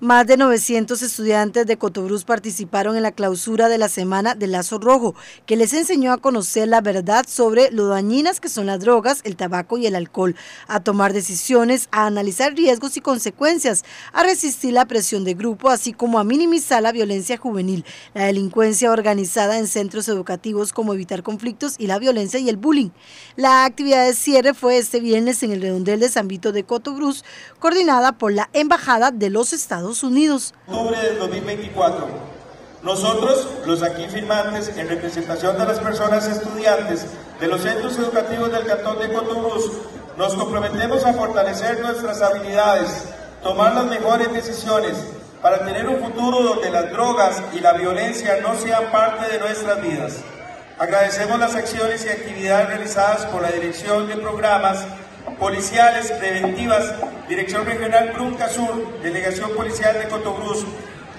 Más de 900 estudiantes de Cotobruz participaron en la clausura de la Semana del Lazo Rojo, que les enseñó a conocer la verdad sobre lo dañinas que son las drogas, el tabaco y el alcohol, a tomar decisiones, a analizar riesgos y consecuencias, a resistir la presión de grupo, así como a minimizar la violencia juvenil, la delincuencia organizada en centros educativos, como evitar conflictos y la violencia y el bullying. La actividad de cierre fue este viernes en el redondel de San Vito de Cotobruz, coordinada por la Embajada de los Estados Unidos. Octubre del 2024. Nosotros, los aquí firmantes, en representación de las personas estudiantes de los centros educativos del Cantón de Cotobruz, nos comprometemos a fortalecer nuestras habilidades, tomar las mejores decisiones para tener un futuro donde las drogas y la violencia no sean parte de nuestras vidas. Agradecemos las acciones y actividades realizadas por la Dirección de Programas policiales preventivas, Dirección Regional Brunca Sur, Delegación Policial de Cotobruz,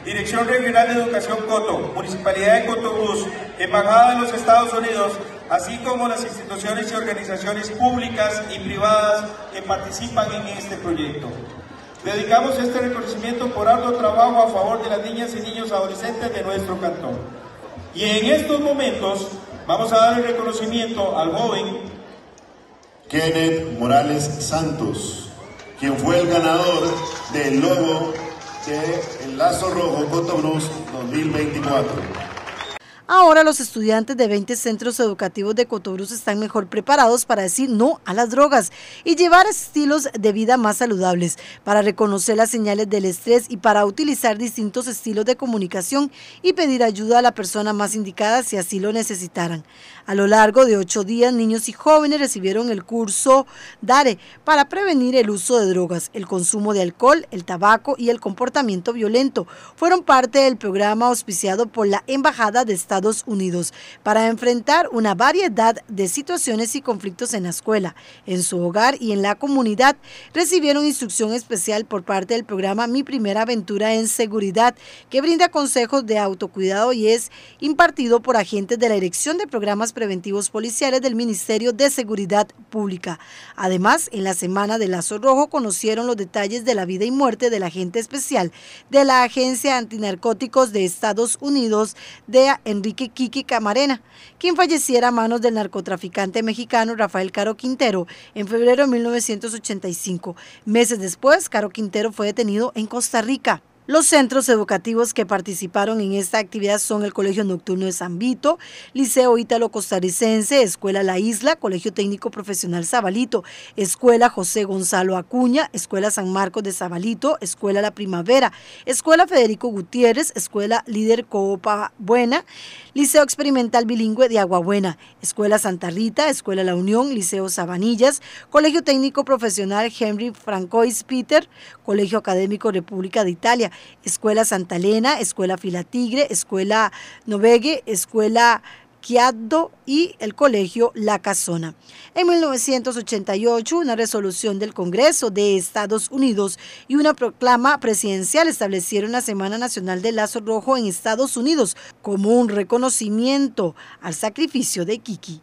Dirección Regional de Educación Coto, Municipalidad de Cotobruz, Embajada de los Estados Unidos, así como las instituciones y organizaciones públicas y privadas que participan en este proyecto. Dedicamos este reconocimiento por arduo trabajo a favor de las niñas y niños adolescentes de nuestro cantón. Y en estos momentos vamos a dar el reconocimiento al joven Kenneth Morales Santos, quien fue el ganador del logo de El Lazo Rojo Cotobruz 2024. Ahora los estudiantes de 20 centros educativos de Cotobruz están mejor preparados para decir no a las drogas y llevar estilos de vida más saludables, para reconocer las señales del estrés y para utilizar distintos estilos de comunicación y pedir ayuda a la persona más indicada si así lo necesitaran. A lo largo de ocho días, niños y jóvenes recibieron el curso DARE para prevenir el uso de drogas, el consumo de alcohol, el tabaco y el comportamiento violento. Fueron parte del programa auspiciado por la Embajada de Estados Unidos para enfrentar una variedad de situaciones y conflictos en la escuela, en su hogar y en la comunidad. Recibieron instrucción especial por parte del programa Mi Primera Aventura en Seguridad, que brinda consejos de autocuidado y es impartido por agentes de la Dirección de Programas Preventivos Policiales del Ministerio de Seguridad Pública. Además, en la semana de Lazo Rojo conocieron los detalles de la vida y muerte del agente especial de la Agencia Antinarcóticos de Estados Unidos de Enrique Kiki Camarena, quien falleciera a manos del narcotraficante mexicano Rafael Caro Quintero en febrero de 1985. Meses después, Caro Quintero fue detenido en Costa Rica. Los centros educativos que participaron en esta actividad son el Colegio Nocturno de San Vito, Liceo Ítalo Costarricense, Escuela La Isla, Colegio Técnico Profesional Zabalito, Escuela José Gonzalo Acuña, Escuela San Marcos de Zabalito, Escuela La Primavera, Escuela Federico Gutiérrez, Escuela Líder Coopa Buena, Liceo Experimental Bilingüe de Aguabuena, Escuela Santa Rita, Escuela La Unión, Liceo Sabanillas, Colegio Técnico Profesional Henry Francois Peter, Colegio Académico República de Italia, Escuela Santa Elena, Escuela Filatigre, Escuela Novegue, Escuela Quiado y el Colegio La Casona. En 1988, una resolución del Congreso de Estados Unidos y una proclama presidencial establecieron la Semana Nacional del Lazo Rojo en Estados Unidos como un reconocimiento al sacrificio de Kiki.